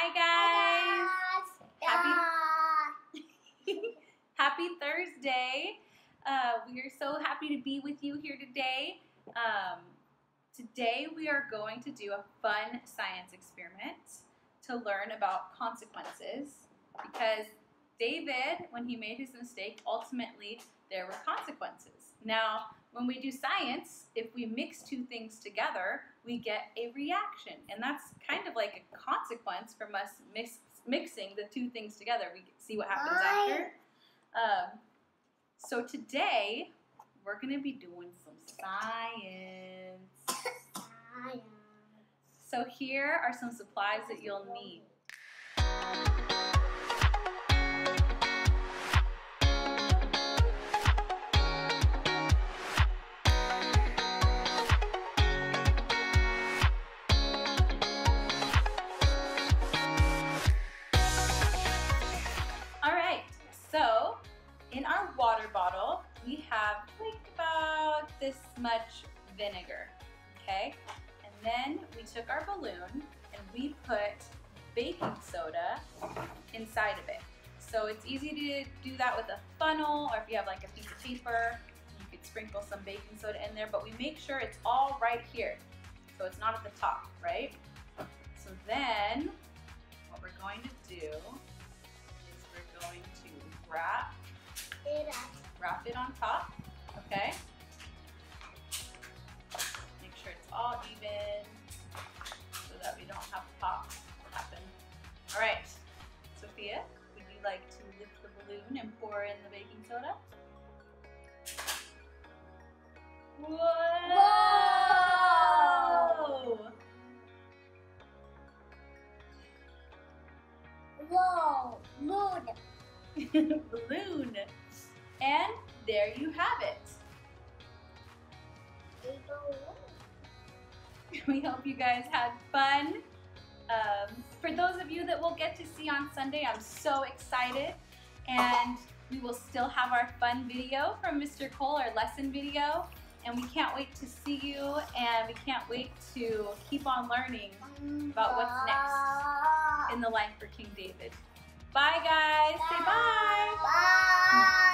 Hi guys. Hi guys. Happy, happy Thursday. Uh, we are so happy to be with you here today. Um, today we are going to do a fun science experiment to learn about consequences because David, when he made his mistake, ultimately there were consequences. Now, when we do science, if we mix two things together, we get a reaction. And that's kind of like a consequence from us mix, mixing the two things together. We see what happens Hi. after. Um, so today, we're going to be doing some science. Science. So here are some supplies that you'll need. In our water bottle, we have like about this much vinegar, okay? And then we took our balloon and we put baking soda inside of it. So it's easy to do that with a funnel or if you have like a piece of paper, you could sprinkle some baking soda in there, but we make sure it's all right here. So it's not at the top, right? So then what we're going to do on top, okay? Make sure it's all even so that we don't have pops happen. All right, Sophia, would you like to lift the balloon and pour in the baking soda? Whoa! Whoa, moon. balloon. And there you have it. We hope you guys had fun. Um, for those of you that we'll get to see on Sunday, I'm so excited. And we will still have our fun video from Mr. Cole, our lesson video. And we can't wait to see you, and we can't wait to keep on learning About what's next in the life for King David. Bye, guys. Say bye. Bye.